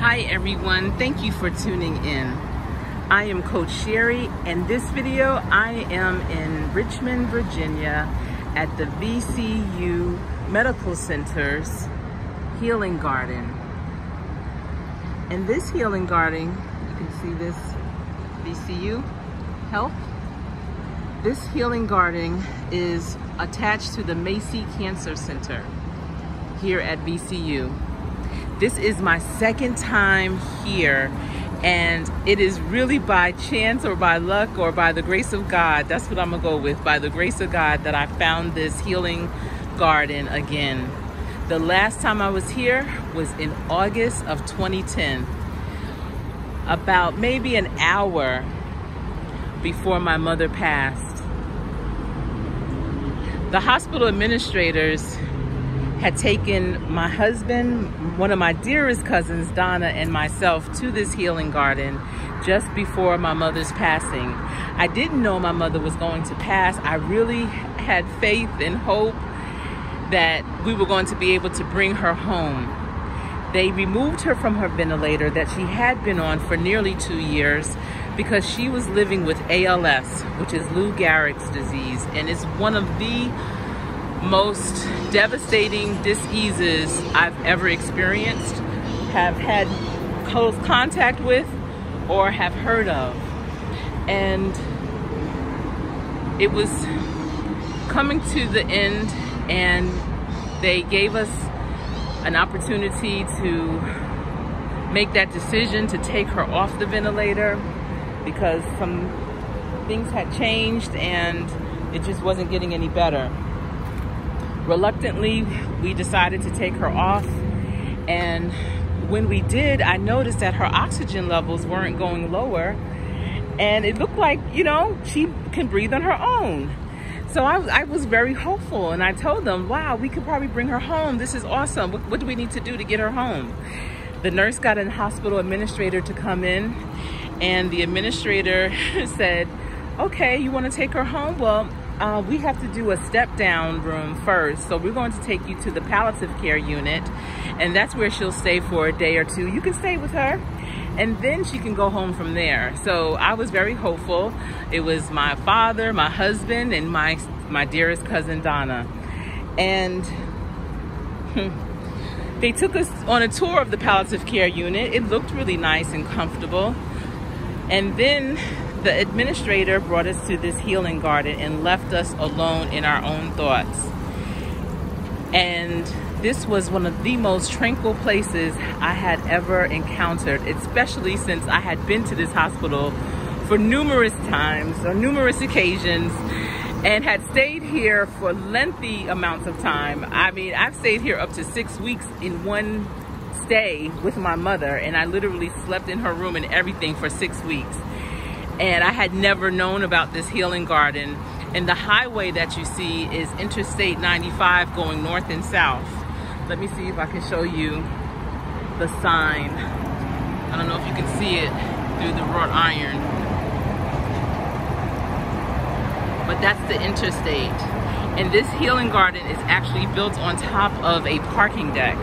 Hi everyone, thank you for tuning in. I am Coach Sherri and this video I am in Richmond, Virginia at the VCU Medical Center's Healing Garden. In this healing garden, you can see this VCU Health. This healing garden is attached to the Massey Cancer Center here at VCU. This is my second time here and it is really by chance or by luck or by the grace of God, that's what I'm gonna go with, by the grace of God that I found this healing garden again. The last time I was here was in August of 2010, about maybe an hour before my mother passed. The hospital administrators had taken my husband, one of my dearest cousins, Donna, and myself to this healing garden just before my mother's passing. I didn't know my mother was going to pass. I really had faith and hope that we were going to be able to bring her home. They removed her from her ventilator that she had been on for nearly two years because she was living with ALS, which is Lou Gehrig's disease, and it's one of the most devastating diseases I've ever experienced, have had close contact with, or have heard of. And it was coming to the end and they gave us an opportunity to make that decision to take her off the ventilator because some things had changed and it just wasn't getting any better. Reluctantly, we decided to take her off. And when we did, I noticed that her oxygen levels weren't going lower. And it looked like, you know, she can breathe on her own. So I, I, was very hopeful and I told them, wow, we could probably bring her home. This is awesome. What, what do we need to do to get her home? The nurse got a hospital administrator to come in and the administrator said, okay, you want to take her home? Well, uh, we have to do a step down room first. So we're going to take you to the palliative care unit and that's where she'll stay for a day or two. You can stay with her and then she can go home from there. So I was very hopeful. It was my father, my husband, and my, my dearest cousin Donna. And they took us on a tour of the palliative care unit. It looked really nice and comfortable. And then the administrator brought us to this healing garden and left us alone in our own thoughts. And this was one of the most tranquil places I had ever encountered, especially since I had been to this hospital for numerous times, on numerous occasions, and had stayed here for lengthy amounts of time. I mean, I've stayed here up to six weeks in one stay with my mother, and I literally slept in her room and everything for six weeks and I had never known about this healing garden. And the highway that you see is Interstate 95 going north and south. Let me see if I can show you the sign. I don't know if you can see it through the wrought iron. But that's the interstate. And this healing garden is actually built on top of a parking deck.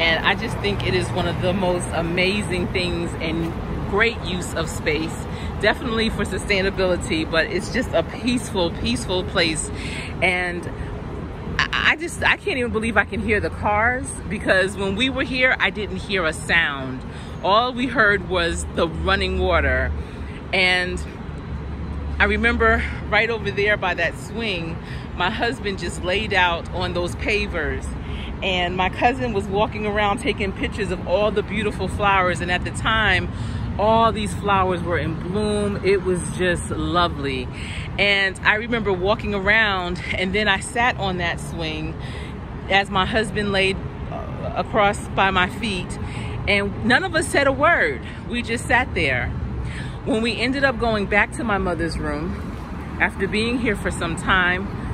And I just think it is one of the most amazing things and great use of space definitely for sustainability but it's just a peaceful peaceful place. And I just I can't even believe I can hear the cars because when we were here I didn't hear a sound. All we heard was the running water. And I remember right over there by that swing my husband just laid out on those pavers. And my cousin was walking around taking pictures of all the beautiful flowers. And at the time all these flowers were in bloom. It was just lovely. And i remember walking around and then i sat on that swing as my husband laid uh, across by my feet and none of us said a word. We just sat there. When we ended up going back to my mother's room after being here for some time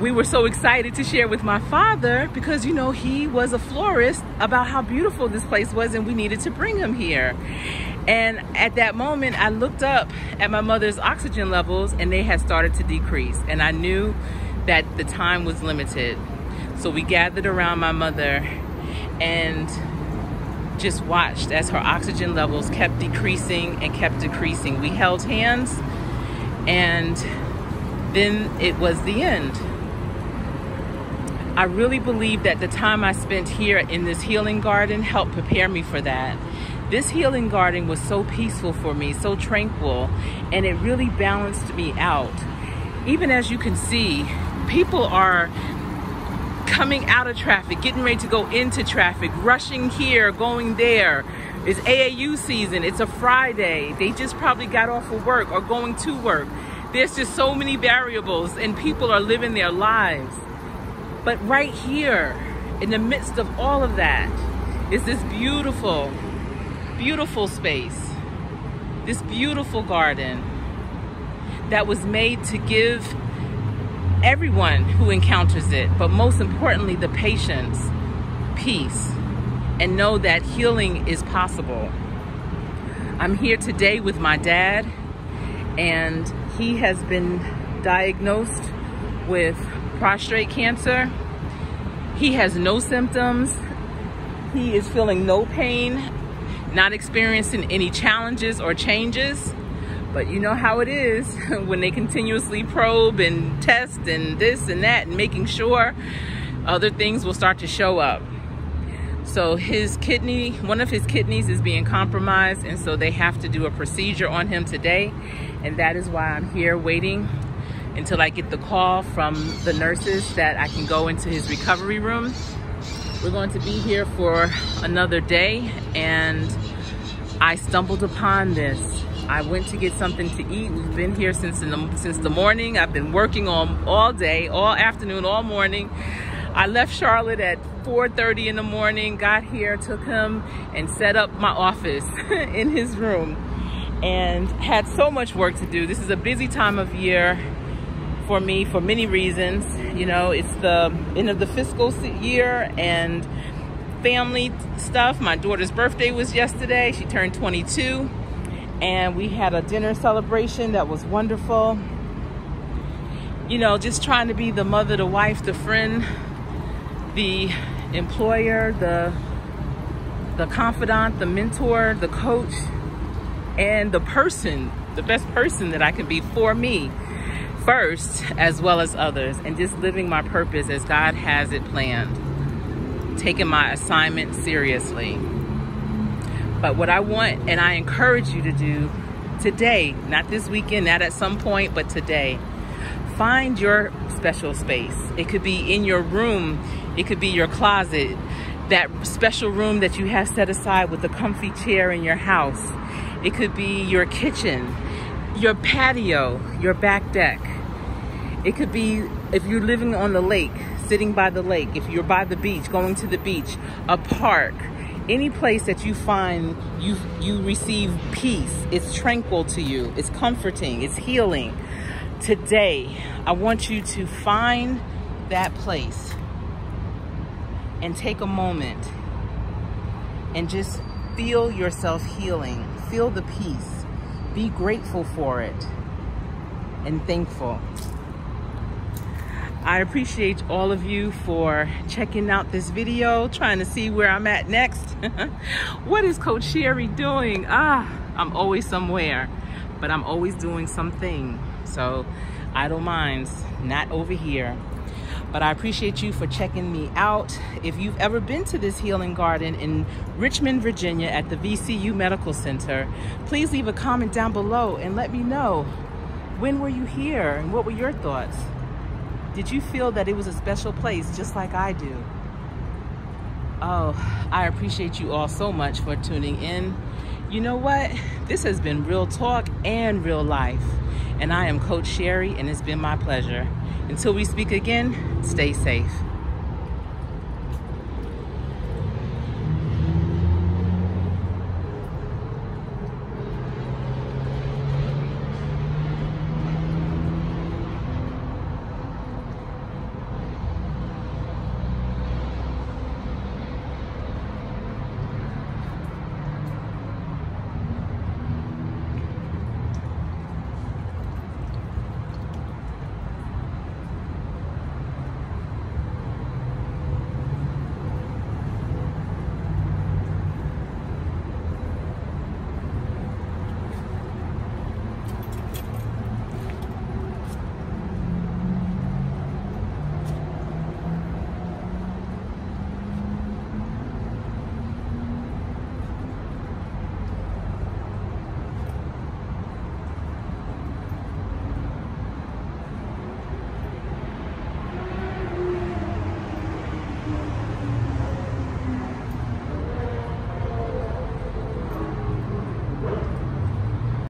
we were so excited to share with my father because you know he was a florist about how beautiful this place was and we needed to bring him here and at that moment i looked up at my mother's oxygen levels and they had started to decrease and i knew that the time was limited so we gathered around my mother and just watched as her oxygen levels kept decreasing and kept decreasing. We held hands, and then it was the end. I really believe that the time I spent here in this healing garden helped prepare me for that. This healing garden was so peaceful for me, so tranquil, and it really balanced me out. Even as you can see, people are coming out of traffic, getting ready to go into traffic, rushing here, going there. It's AAU season, it's a Friday. They just probably got off of work or going to work. There's just so many variables and people are living their lives. But right here, in the midst of all of that, is this beautiful, beautiful space, this beautiful garden that was made to give everyone who encounters it, but most importantly, the patients, peace, and know that healing is possible. I'm here today with my dad, and he has been diagnosed with prostate cancer. He has no symptoms. He is feeling no pain not experiencing any challenges or changes. But you know how it is when they continuously probe and test and this and that and making sure other things will start to show up. So his kidney, one of his kidneys is being compromised and so they have to do a procedure on him today. And that is why I'm here waiting until I get the call from the nurses that I can go into his recovery room. We're going to be here for another day and I stumbled upon this. I went to get something to eat. We've been here since the, since the morning. I've been working on all day, all afternoon, all morning. I left Charlotte at 4.30 in the morning, got here, took him and set up my office in his room and had so much work to do. This is a busy time of year for me for many reasons. You know, it's the end of the fiscal year and family stuff. My daughter's birthday was yesterday. She turned 22 and we had a dinner celebration that was wonderful. You know, just trying to be the mother, the wife, the friend, the employer, the the confidant, the mentor, the coach, and the person, the best person that I can be for me first as well as others and just living my purpose as God has it planned taking my assignment seriously. But what I want and I encourage you to do today, not this weekend, not at some point, but today, find your special space. It could be in your room, it could be your closet, that special room that you have set aside with a comfy chair in your house. It could be your kitchen, your patio, your back deck. It could be if you're living on the lake, sitting by the lake, if you're by the beach, going to the beach, a park, any place that you find you you receive peace, it's tranquil to you, it's comforting, it's healing. Today, I want you to find that place and take a moment and just feel yourself healing. Feel the peace. Be grateful for it and thankful. I appreciate all of you for checking out this video, trying to see where I'm at next. what is Coach Sherri doing? Ah, I'm always somewhere, but I'm always doing something. So idle minds, not over here. But I appreciate you for checking me out. If you've ever been to this healing garden in Richmond, Virginia at the VCU Medical Center, please leave a comment down below and let me know when were you here and what were your thoughts? Did you feel that it was a special place just like I do? Oh, I appreciate you all so much for tuning in. You know what? This has been real talk and real life. And I am Coach Sherri, and it's been my pleasure. Until we speak again, stay safe.